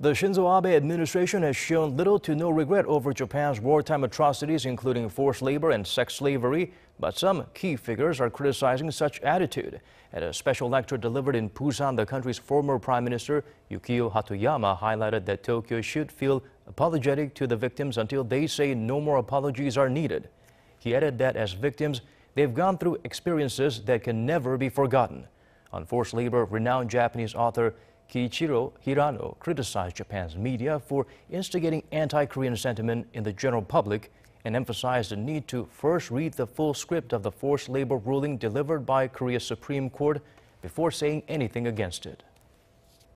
The Shinzo Abe administration has shown little to no regret over Japan's wartime atrocities, including forced labor and sex slavery, but some key figures are criticizing such attitude. At a special lecture delivered in Busan, the country's former Prime Minister Yukio Hatoyama highlighted that Tokyo should feel apologetic to the victims until they say no more apologies are needed. He added that as victims, they've gone through experiences that can never be forgotten. On forced labor, renowned Japanese author Keiichiro Hirano criticized Japan's media for instigating anti-Korean sentiment in the general public and emphasized the need to first read the full script of the forced labor ruling delivered by Korea's Supreme Court before saying anything against it.